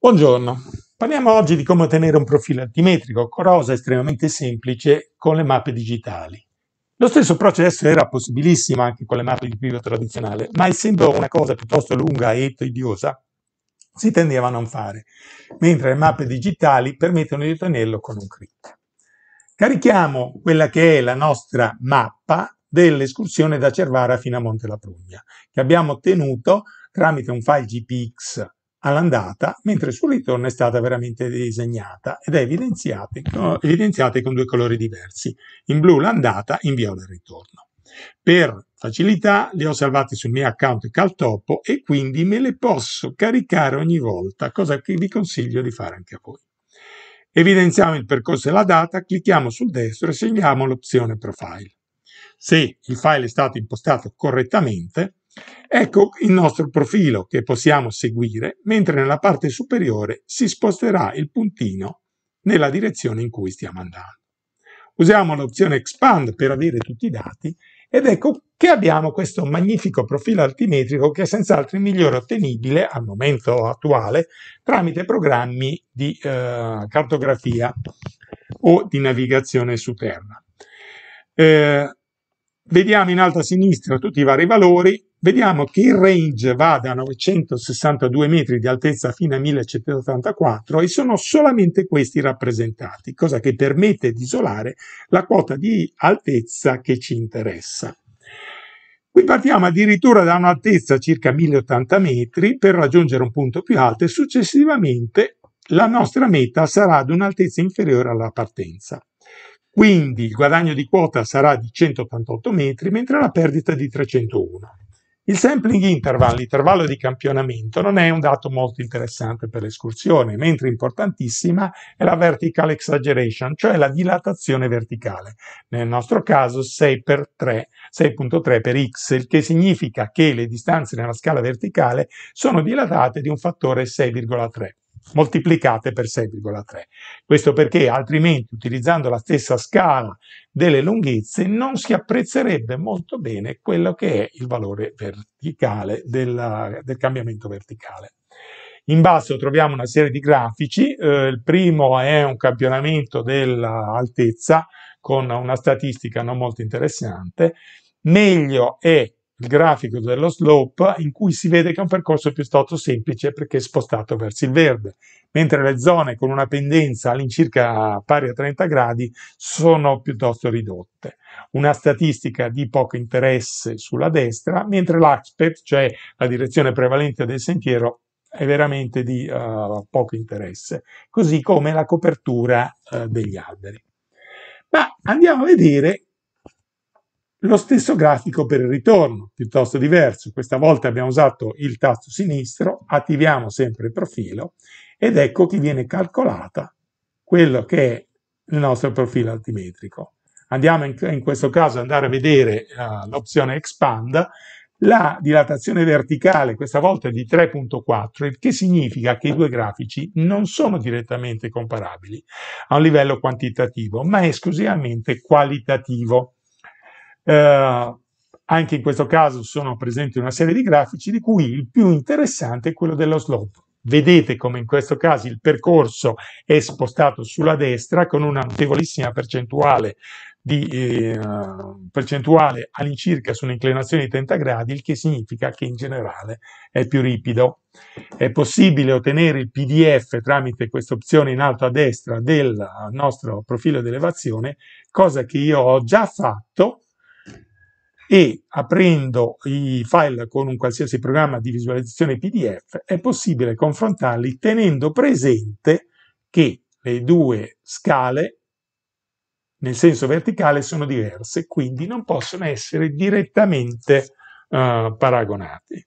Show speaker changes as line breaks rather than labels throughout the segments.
Buongiorno, parliamo oggi di come ottenere un profilo altimetrico, cosa estremamente semplice con le mappe digitali. Lo stesso processo era possibilissimo anche con le mappe di pivot tradizionale, ma essendo una cosa piuttosto lunga e tediosa, si tendeva a non fare, mentre le mappe digitali permettono di ottenerlo con un clic. Carichiamo quella che è la nostra mappa dell'escursione da Cervara fino a Monte La Prugna, che abbiamo ottenuto tramite un file GPX all'andata, mentre sul ritorno è stata veramente disegnata ed è evidenziata, evidenziata con due colori diversi, in blu l'andata, in viola il ritorno. Per facilità le ho salvate sul mio account Caltopo e quindi me le posso caricare ogni volta, cosa che vi consiglio di fare anche a voi. Evidenziamo il percorso e la data, clicchiamo sul destro e segniamo l'opzione Profile. Se il file è stato impostato correttamente, Ecco il nostro profilo che possiamo seguire, mentre nella parte superiore si sposterà il puntino nella direzione in cui stiamo andando. Usiamo l'opzione Expand per avere tutti i dati ed ecco che abbiamo questo magnifico profilo altimetrico che è senz'altro il migliore ottenibile al momento attuale tramite programmi di eh, cartografia o di navigazione su terra. Eh, vediamo in alto a sinistra tutti i vari valori, vediamo che il range va da 962 metri di altezza fino a 1184 e sono solamente questi rappresentati, cosa che permette di isolare la quota di altezza che ci interessa. Qui partiamo addirittura da un'altezza circa 1080 metri per raggiungere un punto più alto e successivamente la nostra meta sarà ad un'altezza inferiore alla partenza. Quindi il guadagno di quota sarà di 188 metri, mentre la perdita di 301. Il sampling interval, l'intervallo di campionamento, non è un dato molto interessante per l'escursione, mentre importantissima è la vertical exaggeration, cioè la dilatazione verticale. Nel nostro caso 6 per 3, 6.3 per x, il che significa che le distanze nella scala verticale sono dilatate di un fattore 6,3 moltiplicate per 6,3. Questo perché altrimenti utilizzando la stessa scala delle lunghezze non si apprezzerebbe molto bene quello che è il valore verticale del, del cambiamento verticale. In basso troviamo una serie di grafici, eh, il primo è un campionamento dell'altezza con una statistica non molto interessante, meglio è il grafico dello slope in cui si vede che è un percorso piuttosto semplice perché è spostato verso il verde, mentre le zone con una pendenza all'incirca pari a 30 gradi sono piuttosto ridotte. Una statistica di poco interesse sulla destra, mentre l'aspect, cioè la direzione prevalente del sentiero, è veramente di uh, poco interesse, così come la copertura uh, degli alberi. Ma andiamo a vedere lo stesso grafico per il ritorno, piuttosto diverso. Questa volta abbiamo usato il tasto sinistro, attiviamo sempre il profilo ed ecco che viene calcolata quello che è il nostro profilo altimetrico. Andiamo in, in questo caso ad andare a vedere uh, l'opzione Expand, la dilatazione verticale questa volta è di 3.4, il che significa che i due grafici non sono direttamente comparabili a un livello quantitativo, ma esclusivamente qualitativo. Eh, anche in questo caso sono presenti una serie di grafici di cui il più interessante è quello dello slope. Vedete come in questo caso il percorso è spostato sulla destra con una notevolissima percentuale, di, eh, percentuale all'incirca su un'inclinazione di 30 gradi, il che significa che in generale è più ripido. È possibile ottenere il PDF tramite questa opzione in alto a destra del nostro profilo di elevazione, cosa che io ho già fatto e aprendo i file con un qualsiasi programma di visualizzazione PDF è possibile confrontarli tenendo presente che le due scale nel senso verticale sono diverse, quindi non possono essere direttamente uh, paragonati.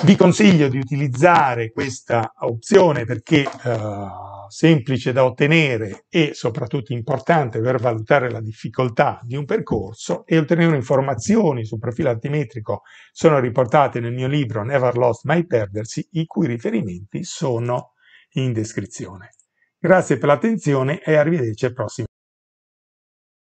Vi consiglio di utilizzare questa opzione perché uh, semplice da ottenere e soprattutto importante per valutare la difficoltà di un percorso e ulteriori informazioni sul profilo altimetrico sono riportate nel mio libro Never Lost Mai Perdersi, i cui riferimenti sono in descrizione. Grazie per l'attenzione e arrivederci al prossimo